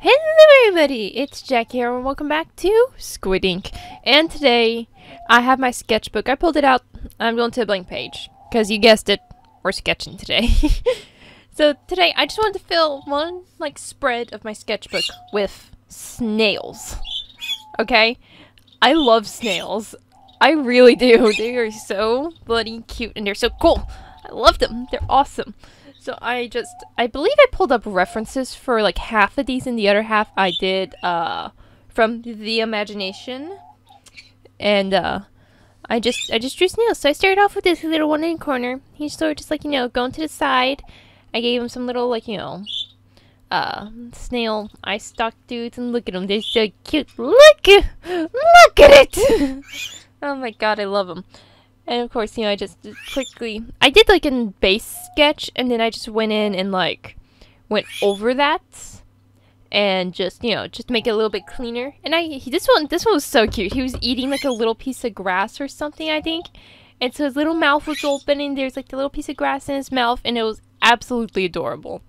Hello everybody, it's Jack here and welcome back to Squid Ink. And today, I have my sketchbook. I pulled it out. I'm going to a blank page. Because you guessed it, we're sketching today. so today, I just wanted to fill one, like, spread of my sketchbook with snails. Okay? I love snails. I really do. They are so bloody cute and they're so cool. I love them. They're awesome. So I just, I believe I pulled up references for like half of these and the other half I did uh, from the imagination. And uh, I just, I just drew snails. So I started off with this little one in the corner. He's sort of just like, you know, going to the side. I gave him some little like, you know, uh, snail eye stalk dudes and look at them. They're so cute. Look! Look at it! oh my god, I love them. And of course, you know, I just quickly, I did like a base sketch and then I just went in and like went over that and just, you know, just make it a little bit cleaner. And I, he, this one, this one was so cute. He was eating like a little piece of grass or something, I think. And so his little mouth was open and there's like the little piece of grass in his mouth and it was absolutely adorable.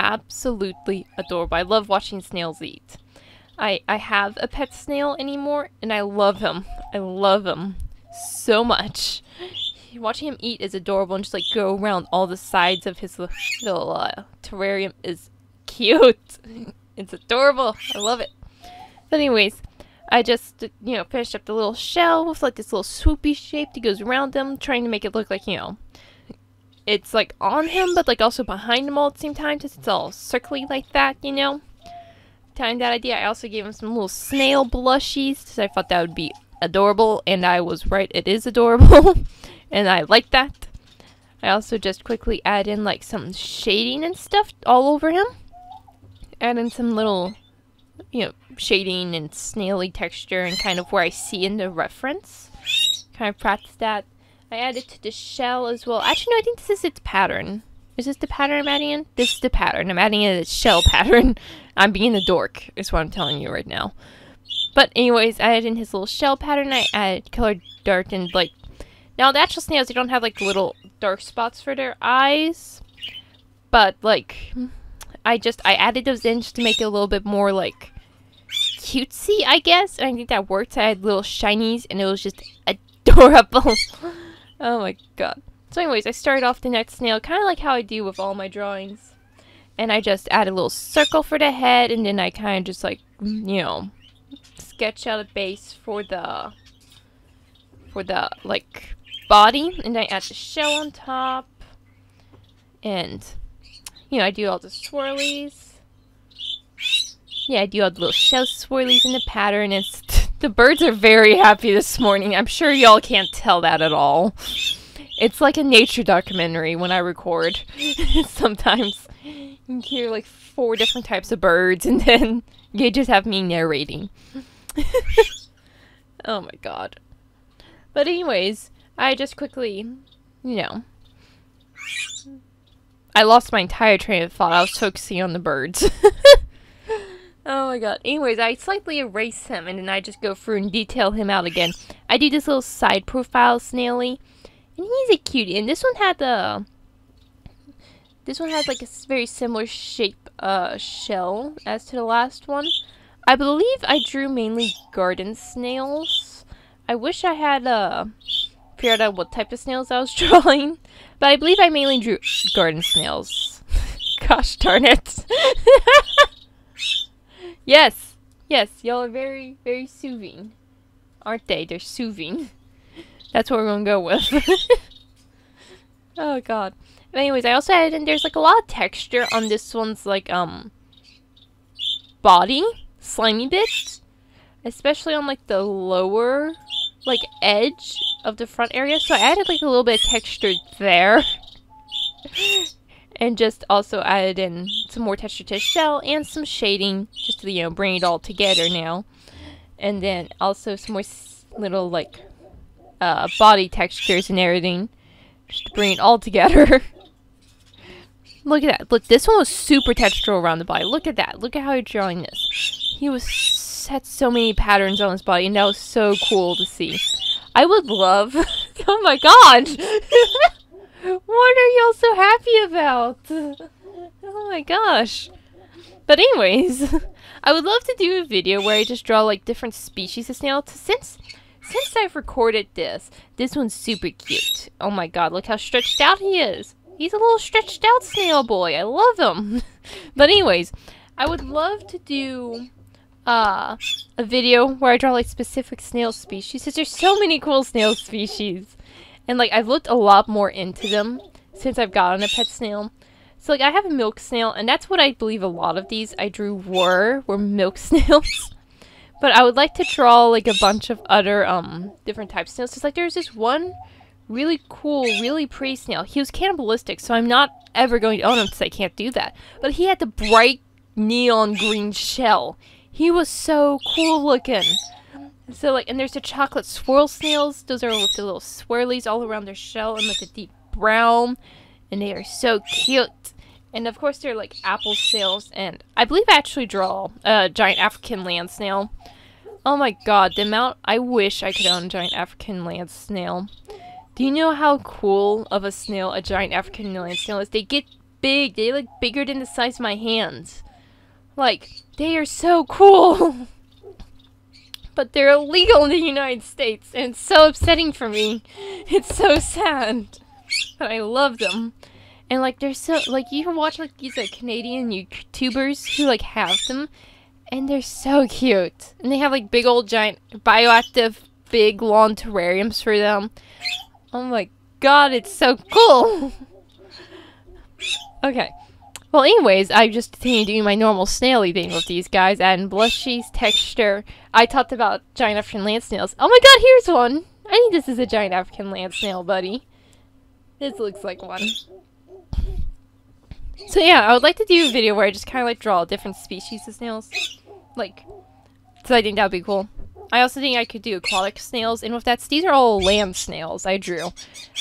Absolutely adorable. I love watching snails eat. I, I have a pet snail anymore and I love him. I love him so much. Watching him eat is adorable and just like go around all the sides of his little uh, terrarium is cute. it's adorable. I love it. But anyways, I just, you know, finished up the little shell with like this little swoopy shape that goes around them, trying to make it look like, you know, it's like on him, but like also behind him all at the same time, since it's all circly like that, you know? Time that idea, I also gave him some little snail blushies, because I thought that would be adorable, and I was right, it is adorable, and I like that. I also just quickly add in like some shading and stuff all over him. Add in some little, you know, shading and snaily texture and kind of where I see in the reference. Kind of practice that. I added to the shell as well. Actually, no, I think this is its pattern. Is this the pattern I'm adding in? This is the pattern. I'm adding in its shell pattern. I'm being a dork, is what I'm telling you right now. But anyways, I added in his little shell pattern. I added colored dark and like... Now, the actual snails, they don't have like little dark spots for their eyes. But like, I just, I added those in just to make it a little bit more like cutesy, I guess. And I think that worked. I had little shinies and it was just adorable. oh my god. So anyways, I started off the next snail kind of like how I do with all my drawings. And I just add a little circle for the head and then I kind of just like, you know, sketch out a base for the for the like body and I add the shell on top and you know I do all the swirlies. Yeah I do all the little shell swirlies in the pattern it's the birds are very happy this morning. I'm sure y'all can't tell that at all. It's like a nature documentary when I record. Sometimes you hear like four different types of birds and then you just have me narrating oh my god. But anyways, I just quickly, you know, I lost my entire train of thought. I was focusing on the birds. oh my god. Anyways, I slightly erase him and then I just go through and detail him out again. I do this little side profile snaily. And he's a cutie. And this one had the... This one has like a very similar shape uh, shell as to the last one. I believe I drew mainly garden snails. I wish I had uh, figured out what type of snails I was drawing. But I believe I mainly drew garden snails. Gosh darn it. yes. Yes, y'all are very, very soothing. Aren't they? They're soothing. That's what we're gonna go with. oh god. Anyways, I also added in there's like a lot of texture on this one's like um body slimy bits, especially on like the lower like edge of the front area. So I added like a little bit of texture there. and just also added in some more texture to the shell and some shading just to, you know, bring it all together now. And then also some more little like uh, body textures and everything just to bring it all together. Look at that. Look, this one was super textural around the body. Look at that. Look at how you're drawing this. He was had so many patterns on his body, and that was so cool to see. I would love. oh my god! what are y'all so happy about? oh my gosh! But anyways, I would love to do a video where I just draw like different species of snail. Since since I've recorded this, this one's super cute. Oh my god, look how stretched out he is. He's a little stretched out snail boy. I love him. but anyways, I would love to do uh, a video where I draw like specific snail species. Because there's so many cool snail species. And like I've looked a lot more into them since I've gotten a pet snail. So like I have a milk snail and that's what I believe a lot of these I drew were were milk snails. but I would like to draw like a bunch of other um different types of snails. Just like there's this one really cool, really pretty snail. He was cannibalistic, so I'm not ever going to own him because I can't do that. But he had the bright neon green shell. He was so cool looking. So like, and there's the chocolate swirl snails. Those are with the little swirlies all around their shell and like the deep brown. And they are so cute. And of course they're like apple snails. And I believe I actually draw a giant African land snail. Oh my god, the amount I wish I could own a giant African land snail. Do you know how cool of a snail a giant African land snail is? They get big. They look bigger than the size of my hands. Like, they are so cool. but they're illegal in the United States, and it's so upsetting for me. It's so sad. But I love them. And like they're so like you can watch like these like Canadian YouTubers who like have them and they're so cute. And they have like big old giant bioactive big lawn terrariums for them. Oh my god, it's so cool! okay. Well, anyways, I just continue doing my normal snaily thing with these guys, adding blushies, texture. I talked about giant African land snails. Oh my god, here's one! I think this is a giant African land snail, buddy. This looks like one. So yeah, I would like to do a video where I just kind of like draw different species of snails. Like, so I think that would be cool. I also think I could do aquatic snails, and with that, these are all land snails I drew.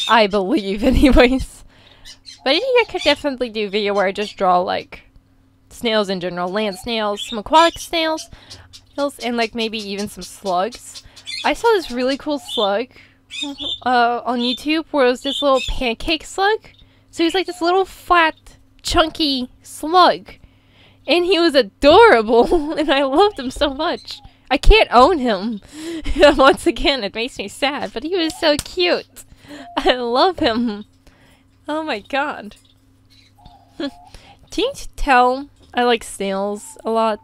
I believe, anyways. But I think I could definitely do video where I just draw, like, snails in general. Land snails, some aquatic snails, and, like, maybe even some slugs. I saw this really cool slug uh, on YouTube where it was this little pancake slug. So he's like this little flat, chunky slug. And he was adorable, and I loved him so much. I can't own him. Once again, it makes me sad, but he was so cute. I love him. Oh my god. Can you tell I like snails a lot?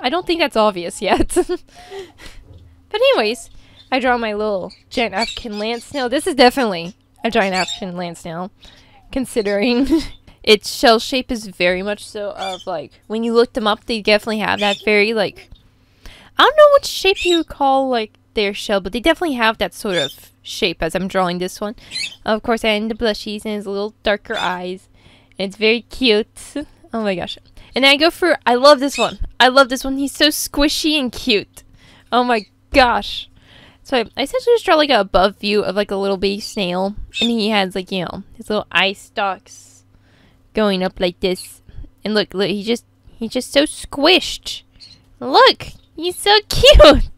I don't think that's obvious yet. but anyways, I draw my little giant African land snail. This is definitely a giant African land snail, considering its shell shape is very much so of like, when you look them up, they definitely have that very like I don't know what shape you call like their shell, but they definitely have that sort of shape as I'm drawing this one. Of course, I add the blushies and his little darker eyes. And it's very cute. Oh my gosh. And I go for, I love this one. I love this one. He's so squishy and cute. Oh my gosh. So I, I essentially just draw like a above view of like a little baby snail. And he has like, you know, his little eye stalks going up like this. And look, look, he just, he's just so squished. Look, He's so cute!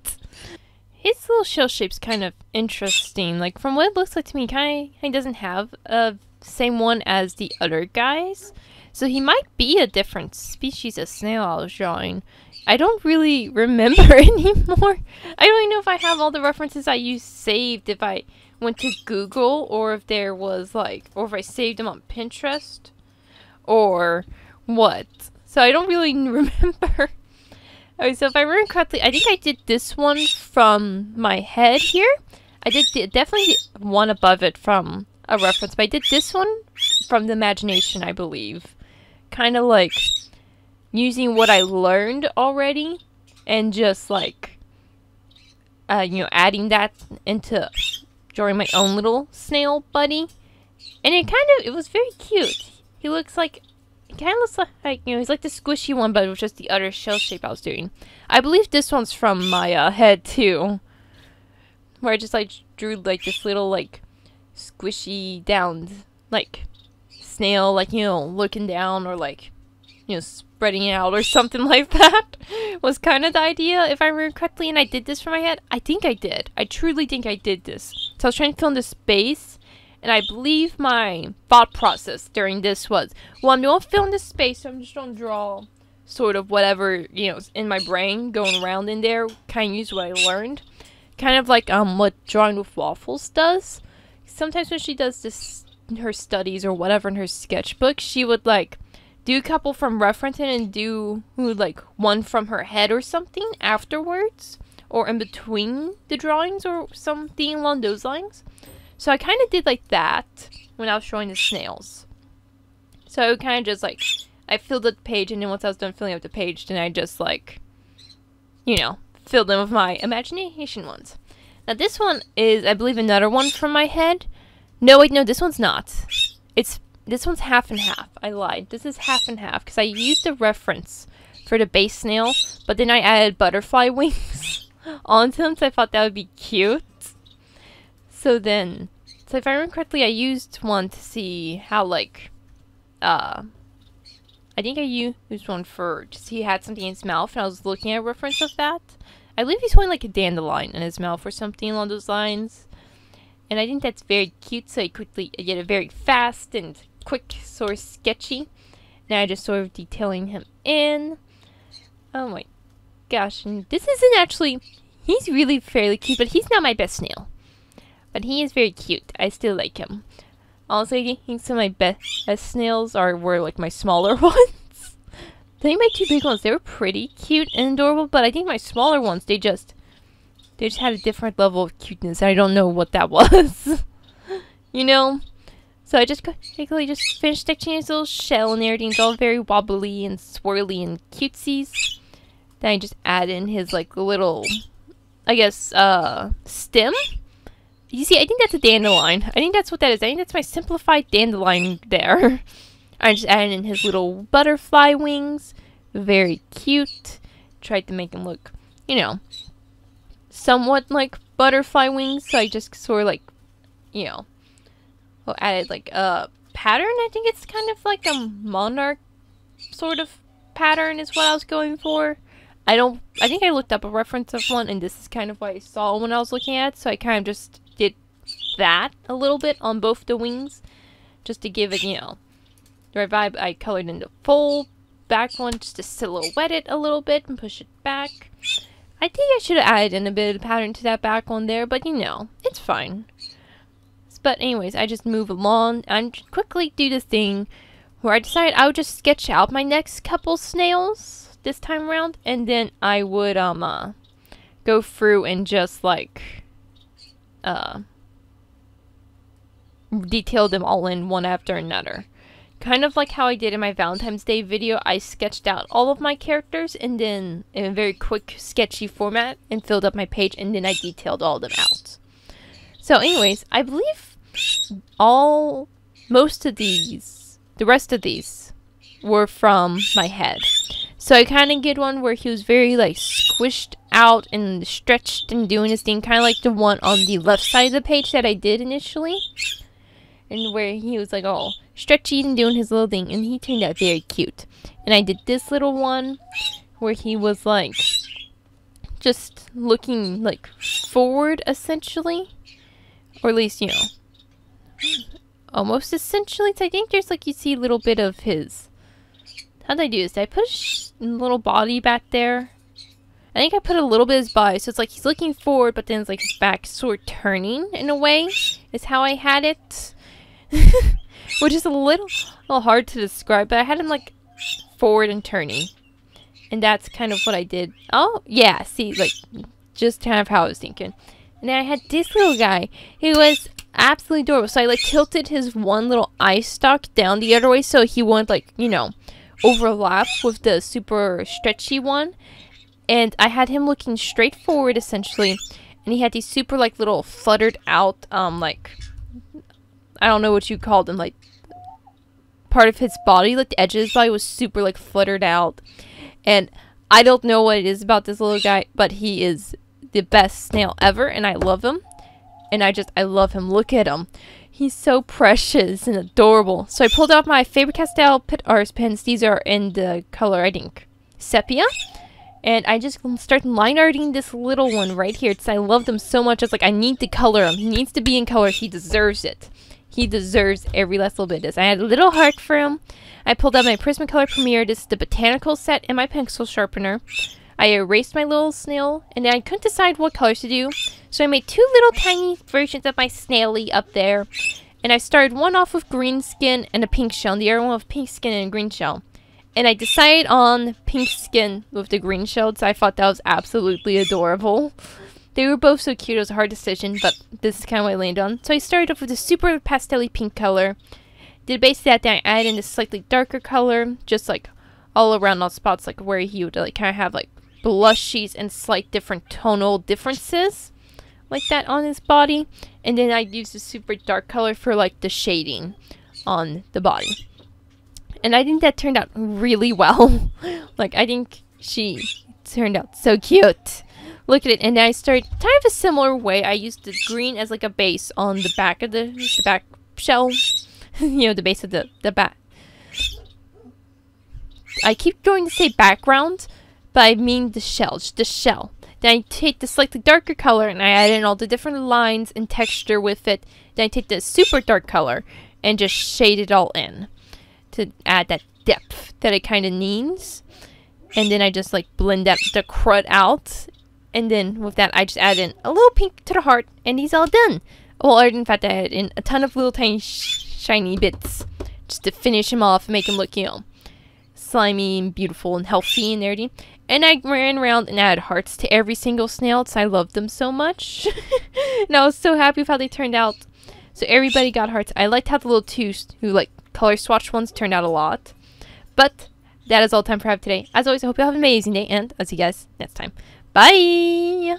His little shell shape's kind of interesting. Like, from what it looks like to me, kind of doesn't have a same one as the other guys. So he might be a different species of snail I was drawing. I don't really remember anymore. I don't even know if I have all the references I used saved, if I went to Google, or if there was like, or if I saved them on Pinterest, or what. So I don't really remember. Okay, so if I remember correctly, I think I did this one from my head here. I did the, definitely one above it from a reference, but I did this one from the imagination, I believe. Kind of like using what I learned already and just like, uh, you know, adding that into drawing my own little snail buddy. And it kind of, it was very cute. He looks like kind of looks like, you know, he's like the squishy one, but it was just the other shell shape I was doing. I believe this one's from my uh, head, too. Where I just, like, drew, like, this little, like, squishy down, like, snail, like, you know, looking down or, like, you know, spreading out or something like that was kind of the idea, if I remember correctly, and I did this for my head. I think I did. I truly think I did this. So I was trying to fill in the space and I believe my thought process during this was, well, I'm going to fill in this space, so I'm just going to draw sort of whatever, you know, in my brain going around in there, kind of use what I learned. Kind of like um what Drawing with Waffles does. Sometimes when she does this her studies or whatever in her sketchbook, she would like do a couple from referencing and do like one from her head or something afterwards or in between the drawings or something along those lines. So I kind of did like that when I was drawing the snails. So I kind of just like I filled up the page, and then once I was done filling up the page, then I just like, you know, filled them with my imagination ones. Now this one is, I believe, another one from my head. No, wait, no, this one's not. It's this one's half and half. I lied. This is half and half because I used a reference for the base snail, but then I added butterfly wings onto them, so I thought that would be cute. So then, so if I remember correctly, I used one to see how like, uh, I think I used one for just he had something in his mouth, and I was looking at a reference of that. I believe he's holding like a dandelion in his mouth or something along those lines. And I think that's very cute, so I quickly get a very fast and quick, sort of sketchy. Now I just sort of detailing him in. Oh my gosh, and this isn't actually, he's really fairly cute, but he's not my best snail. But he is very cute. I still like him. Also, I think some of my best snails are were like my smaller ones. I think my two big ones, they were pretty cute and adorable, but I think my smaller ones, they just, they just had a different level of cuteness. I don't know what that was. you know? So I just quickly just finished stitching his little shell and everything's all very wobbly and swirly and cutesies. Then I just add in his like little, I guess, uh, stem you see, I think that's a dandelion. I think that's what that is. I think that's my simplified dandelion there. I just added in his little butterfly wings. Very cute. Tried to make him look, you know, somewhat like butterfly wings. So I just sort of like, you know, well, added like a pattern. I think it's kind of like a monarch sort of pattern is what I was going for. I don't, I think I looked up a reference of one and this is kind of what I saw when I was looking at it, so I kind of just that a little bit on both the wings just to give it, you know, the right vibe. I colored in the full back one just to silhouette it a little bit and push it back. I think I should have added in a bit of pattern to that back one there, but you know, it's fine. But anyways, I just move along and quickly do this thing where I decide I would just sketch out my next couple snails this time around, and then I would um uh, go through and just like uh detail them all in one after another. Kind of like how I did in my Valentine's Day video, I sketched out all of my characters and then in a very quick sketchy format and filled up my page and then I detailed all of them out. So anyways, I believe all, most of these, the rest of these were from my head. So I kind of get one where he was very like squished out and stretched and doing his thing, kind of like the one on the left side of the page that I did initially. And where he was like all stretchy and doing his little thing, and he turned out very cute. And I did this little one where he was like just looking like forward essentially, or at least you know almost essentially. So I think there's like you see a little bit of his how did I do this? Did I put a little body back there? I think I put a little bit of his body, so it's like he's looking forward, but then it's like his back sort of turning in a way, is how I had it. Which is a little, little hard to describe, but I had him like forward and turning. And that's kind of what I did. Oh, yeah, see, like, just kind of how I was thinking. And then I had this little guy. He was absolutely adorable. So I like tilted his one little eye stalk down the other way so he won't like, you know, overlap with the super stretchy one. And I had him looking straight forward essentially. And he had these super like little fluttered out, um, like, I don't know what you called them, like, part of his body, like the edge of his body was super like fluttered out. And I don't know what it is about this little guy, but he is the best snail ever and I love him. And I just, I love him. Look at him. He's so precious and adorable. So I pulled out my Faber-Castell Pitt Art pens. These are in the color, I think, sepia. And I just started line arting this little one right here. It's, I love them so much. It's like, I need to color him. He needs to be in color. He deserves it. He deserves every last little bit of this. I had a little heart for him. I pulled out my Prismacolor Premier. This is the Botanical set and my pencil sharpener. I erased my little snail, and I couldn't decide what colors to do. So I made two little tiny versions of my snaily up there. And I started one off with green skin and a pink shell, and the other one with pink skin and green shell. And I decided on pink skin with the green shell, so I thought that was absolutely adorable. They were both so cute, it was a hard decision, but this is kind of what I landed on. So I started off with a super pastel pink color. Did base that, then I added in a slightly darker color, just like all around all spots, like where he would like kind of have like blushies and slight different tonal differences like that on his body. And then I used a super dark color for like the shading on the body. And I think that turned out really well. like I think she turned out so cute look at it. And then I started kind of a similar way. I used the green as like a base on the back of the, the back shell. you know, the base of the, the back. I keep going to say background, but I mean the shell, just the shell. Then I take the slightly darker color and I add in all the different lines and texture with it. Then I take the super dark color and just shade it all in to add that depth that it kind of needs. And then I just like blend that the crud out and then with that, I just add in a little pink to the heart, and he's all done. Well, in fact, I add in a ton of little tiny sh shiny bits just to finish him off and make him look, you know, slimy and beautiful and healthy and nerdy. And I ran around and added hearts to every single snail because I loved them so much. and I was so happy with how they turned out. So everybody got hearts. I liked how the little two who like color swatch ones turned out a lot. But that is all time for have today. As always, I hope you have an amazing day and I'll see you guys next time. Bye!